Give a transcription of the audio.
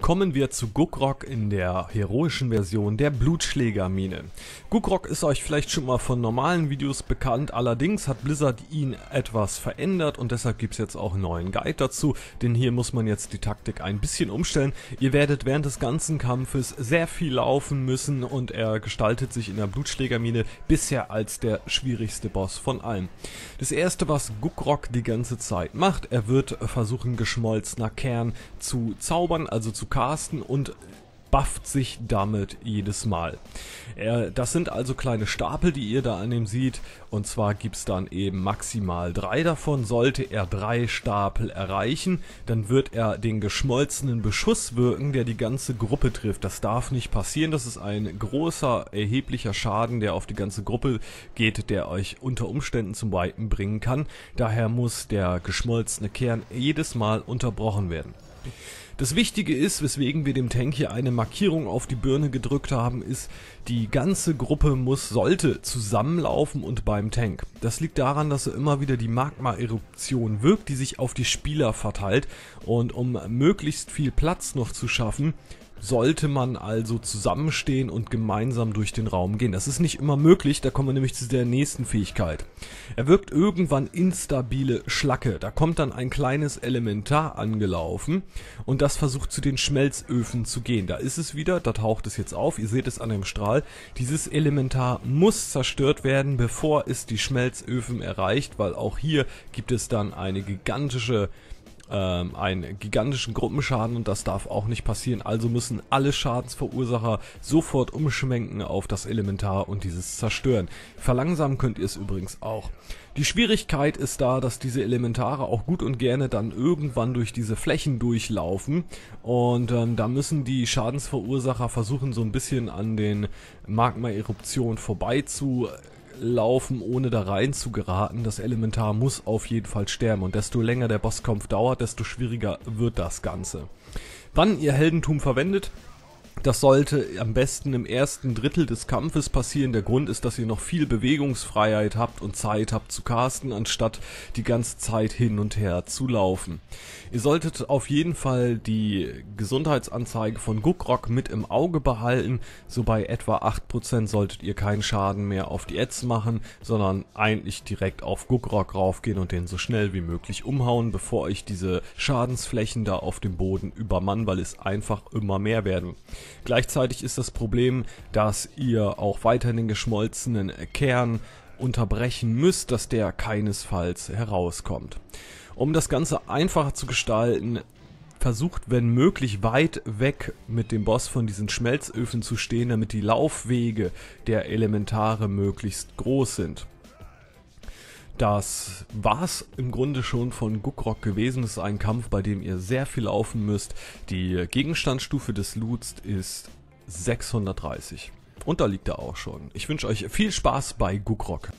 Kommen wir zu Guckrock in der heroischen Version der Blutschlägermine. Guckrock ist euch vielleicht schon mal von normalen Videos bekannt, allerdings hat Blizzard ihn etwas verändert und deshalb gibt es jetzt auch einen neuen Guide dazu, denn hier muss man jetzt die Taktik ein bisschen umstellen. Ihr werdet während des ganzen Kampfes sehr viel laufen müssen und er gestaltet sich in der Blutschlägermine bisher als der schwierigste Boss von allen. Das erste, was Guckrock die ganze Zeit macht, er wird versuchen geschmolzener Kern zu zaubern, also zu casten und bufft sich damit jedes Mal. Er, das sind also kleine Stapel, die ihr da an dem seht. Und zwar gibt es dann eben maximal drei davon. Sollte er drei Stapel erreichen, dann wird er den geschmolzenen Beschuss wirken, der die ganze Gruppe trifft. Das darf nicht passieren. Das ist ein großer, erheblicher Schaden, der auf die ganze Gruppe geht, der euch unter Umständen zum Wipen bringen kann. Daher muss der geschmolzene Kern jedes Mal unterbrochen werden. Das Wichtige ist, weswegen wir dem Tank hier eine Markierung auf die Birne gedrückt haben, ist, die ganze Gruppe muss, sollte zusammenlaufen und beim Tank. Das liegt daran, dass er immer wieder die Magma-Eruption wirkt, die sich auf die Spieler verteilt und um möglichst viel Platz noch zu schaffen, sollte man also zusammenstehen und gemeinsam durch den Raum gehen. Das ist nicht immer möglich, da kommen wir nämlich zu der nächsten Fähigkeit. Er wirkt irgendwann instabile Schlacke. Da kommt dann ein kleines Elementar angelaufen und das versucht zu den Schmelzöfen zu gehen. Da ist es wieder, da taucht es jetzt auf, ihr seht es an dem Strahl. Dieses Elementar muss zerstört werden, bevor es die Schmelzöfen erreicht, weil auch hier gibt es dann eine gigantische ähm, einen gigantischen Gruppenschaden und das darf auch nicht passieren. Also müssen alle Schadensverursacher sofort umschwenken auf das Elementar und dieses zerstören. Verlangsamen könnt ihr es übrigens auch. Die Schwierigkeit ist da, dass diese Elementare auch gut und gerne dann irgendwann durch diese Flächen durchlaufen und ähm, da müssen die Schadensverursacher versuchen so ein bisschen an den Magma-Eruptionen vorbei zu laufen, ohne da rein zu geraten. Das Elementar muss auf jeden Fall sterben und desto länger der Bosskampf dauert, desto schwieriger wird das Ganze. Wann ihr Heldentum verwendet, das sollte am besten im ersten Drittel des Kampfes passieren. Der Grund ist, dass ihr noch viel Bewegungsfreiheit habt und Zeit habt zu casten, anstatt die ganze Zeit hin und her zu laufen. Ihr solltet auf jeden Fall die Gesundheitsanzeige von Guckrock mit im Auge behalten. So bei etwa 8% solltet ihr keinen Schaden mehr auf die Ads machen, sondern eigentlich direkt auf Guckrock raufgehen und den so schnell wie möglich umhauen, bevor euch diese Schadensflächen da auf dem Boden übermannen, weil es einfach immer mehr werden. Gleichzeitig ist das Problem, dass ihr auch weiter den geschmolzenen Kern unterbrechen müsst, dass der keinesfalls herauskommt. Um das Ganze einfacher zu gestalten, versucht, wenn möglich, weit weg mit dem Boss von diesen Schmelzöfen zu stehen, damit die Laufwege der Elementare möglichst groß sind. Das war's im Grunde schon von Guckrock gewesen. Es ist ein Kampf, bei dem ihr sehr viel laufen müsst. Die Gegenstandsstufe des Loots ist 630. Und da liegt er auch schon. Ich wünsche euch viel Spaß bei Guckrock.